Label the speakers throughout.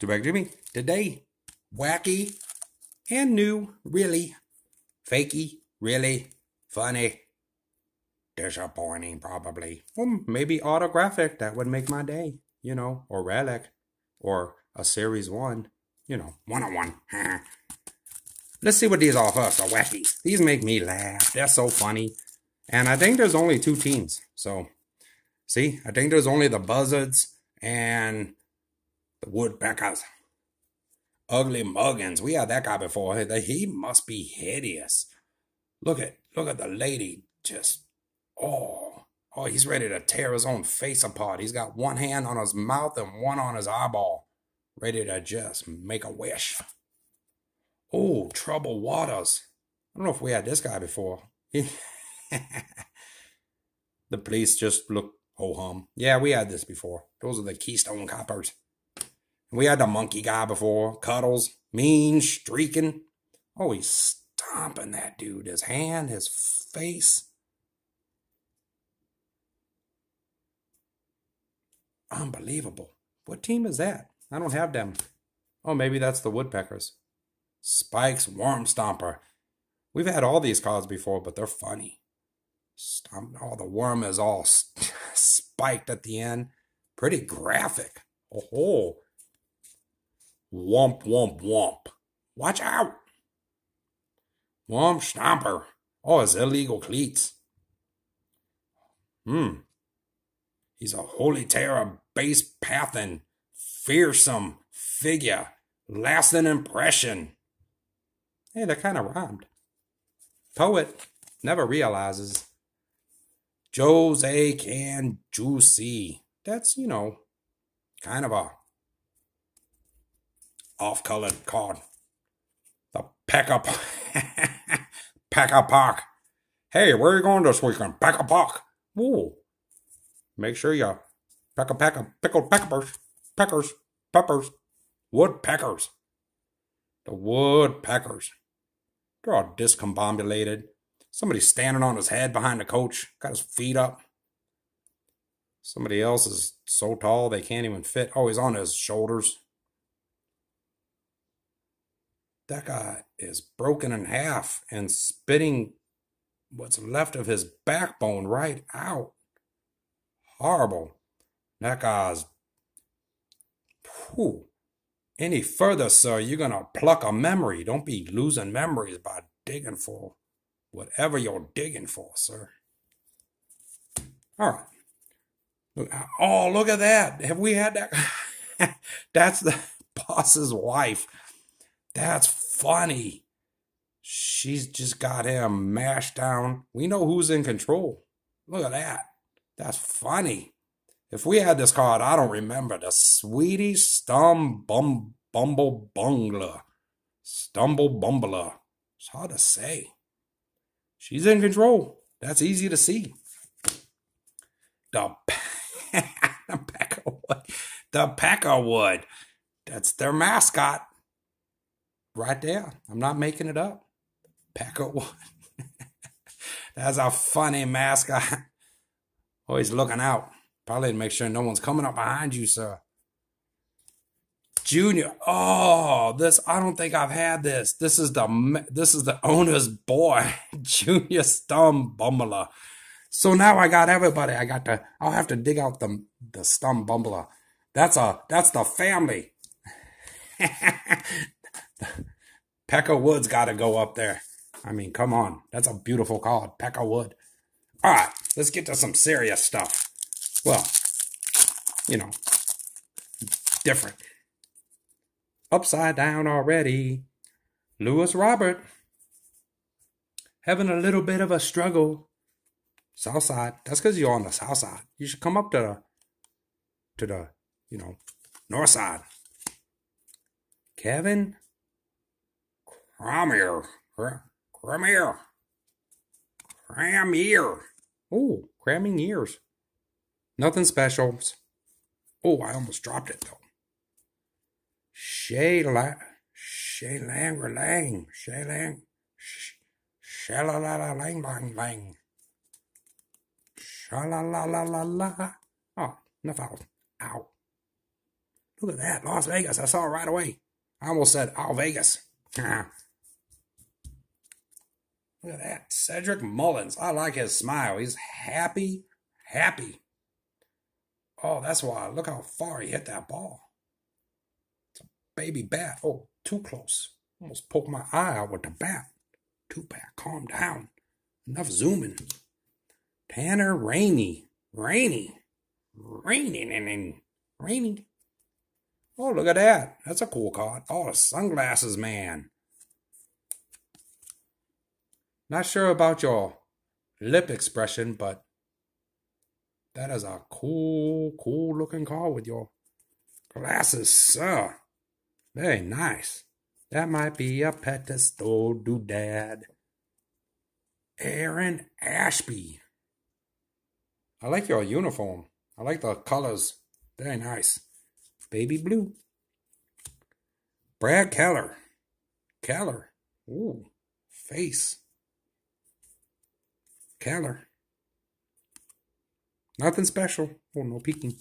Speaker 1: Direct Jimmy. Today, wacky and new, really. Fakey, really. Funny. Disappointing, probably. Well, maybe autographic. That would make my day, you know, or relic, or a series one, you know, one on one. Let's see what these are first. The wackies. These make me laugh. They're so funny. And I think there's only two teams. So, see, I think there's only the Buzzards and the Woodpeckers. Ugly Muggins. We had that guy before. He must be hideous. Look at look at the lady. Just oh oh he's ready to tear his own face apart. He's got one hand on his mouth and one on his eyeball. Ready to just make a wish. Oh, Trouble Waters. I don't know if we had this guy before. the police just look ho hum. Yeah, we had this before. Those are the Keystone Coppers. We had the monkey guy before. Cuddles. Mean, streaking. Oh, he's stomping that dude. His hand, his face. Unbelievable. What team is that? I don't have them. Oh, maybe that's the Woodpeckers. Spike's Worm Stomper. We've had all these cards before, but they're funny. Stomp, oh, the worm is all spiked at the end. Pretty graphic. Oh, Womp, womp, womp. Watch out. Womp Stomper. Oh, his illegal cleats. Hmm. He's a holy terror, base pathin, fearsome figure, lasting impression. Hey, that kind of rhymed. Poet never realizes. Jose Can Juicy. That's, you know, kind of a off colored card. The Packer Packer Park. Hey, where are you going this weekend? Packer Park. Whoa. Make sure you pack a pack of pickled peppers, peckers, peppers, woodpeckers. The woodpeckers. They're all discombobulated. Somebody's standing on his head behind the coach, got his feet up. Somebody else is so tall they can't even fit. Oh, he's on his shoulders. That guy is broken in half and spitting what's left of his backbone right out. Horrible. That guy's. Whew. Any further, sir, you're going to pluck a memory. Don't be losing memories by digging for whatever you're digging for, sir. All right. Oh, look at that. Have we had that? That's the boss's wife. That's funny. She's just got him mashed down. We know who's in control. Look at that. That's funny. If we had this card, I don't remember. The Sweetie Stum Bum Bumble Bungler. Stumble Bumbler. It's hard to say. She's in control. That's easy to see. The, the Peckerwood. The Peckerwood. That's their mascot. Right there. I'm not making it up. Peckerwood. That's a funny mascot. Always looking out. Probably to make sure no one's coming up behind you, sir. Junior. Oh, this I don't think I've had this. This is the this is the owner's boy, Junior Stum Bumbler. So now I got everybody. I got to. I'll have to dig out the the Stum Bumbler. That's a that's the family. Pecker Wood's got to go up there. I mean, come on. That's a beautiful card, Pecker Wood. All right, let's get to some serious stuff. Well, you know, different. Upside down already. Lewis Robert having a little bit of a struggle. South side. That's because you're on the south side. You should come up to the to the, you know, north side. Kevin Cramier. Cramier. Cramier. Oh, cramming ears. Nothing special. Oh, I almost dropped it though. Shay La Shay Lang Lang Shay Lang Shalalala Lang Lang Lang Shalalala la Oh, enough out. Ow. Look at that. Las Vegas. I saw it right away. I almost said, oh, Vegas. Ah. Look at that. Cedric Mullins. I like his smile. He's happy, happy. Oh, that's why. Look how far he hit that ball. It's a baby bat. Oh, too close. Almost poked my eye out with the bat. Too bad. Calm down. Enough zooming. Tanner Rainey. Rainey. Raining and rainy. Oh, look at that. That's a cool card. Oh, sunglasses man. Not sure about your lip expression, but that is a cool, cool looking car with your glasses, sir. Very nice. That might be a pedestal doodad. Aaron Ashby. I like your uniform. I like the colors. Very nice. Baby blue. Brad Keller. Keller. Ooh. Face. Keller. Nothing special. Oh, no peeking.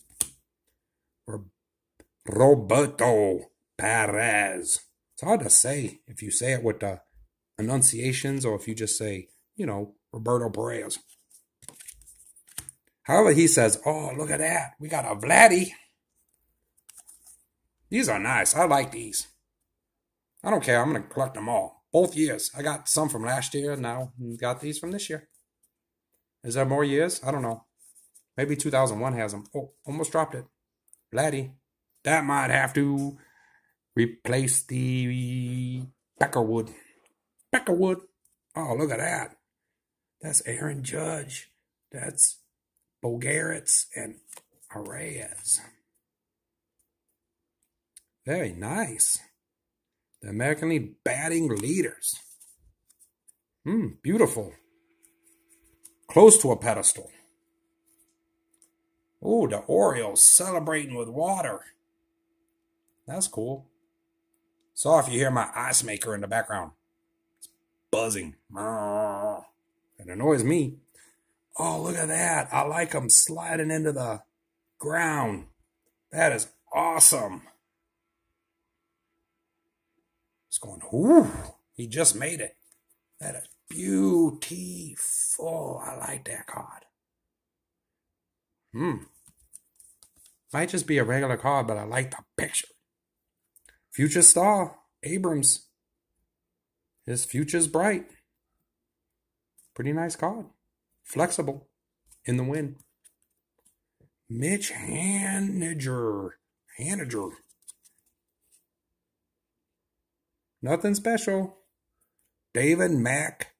Speaker 1: Roberto Perez. It's hard to say if you say it with the enunciations or if you just say, you know, Roberto Perez. However, he says, oh, look at that. We got a Vladdy. These are nice. I like these. I don't care. I'm going to collect them all. Both years. I got some from last year. Now got these from this year. Is there more years? I don't know. Maybe 2001 has them. Oh, almost dropped it. Vladdy. That might have to replace the Peckerwood. Peckerwood. Oh, look at that. That's Aaron Judge. That's Bogaerts and Arraez. Very nice. The American League batting leaders. Hmm, beautiful. Close to a pedestal. Oh, the Orioles celebrating with water. That's cool. Sorry if you hear my ice maker in the background. It's buzzing. It annoys me. Oh, look at that. I like them sliding into the ground. That is awesome. It's going, whoo. He just made it. That is beautiful. I like that card. Hmm. Might just be a regular card, but I like the picture. Future star, Abrams. His future's bright. Pretty nice card. Flexible in the wind. Mitch Haniger. Haniger. Nothing special. David Mack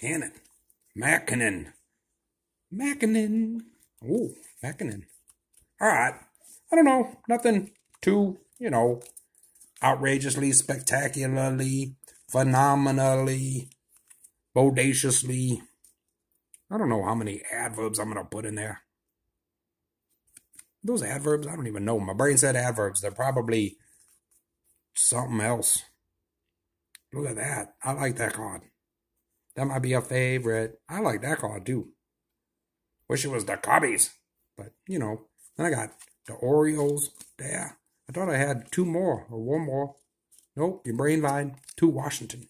Speaker 1: Cannon. Mackinnon. Mackinnon. Oh, Mackinnon. All right. I don't know. Nothing too, you know, outrageously, spectacularly, phenomenally, bodaciously. I don't know how many adverbs I'm going to put in there. Those adverbs, I don't even know. My brain said adverbs. They're probably something else. Look at that. I like that card. That might be a favorite. I like that card too. Wish it was the Cubbies. But, you know, then I got the Orioles there. I thought I had two more or one more. Nope, your brain lied. Two Washington.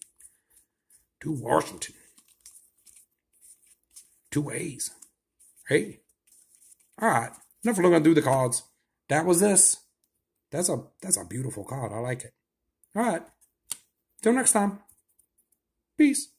Speaker 1: Two Washington. Two A's. Hey. Alright. Enough looking through the cards. That was this. That's a that's a beautiful card. I like it. Alright. Till next time. Peace.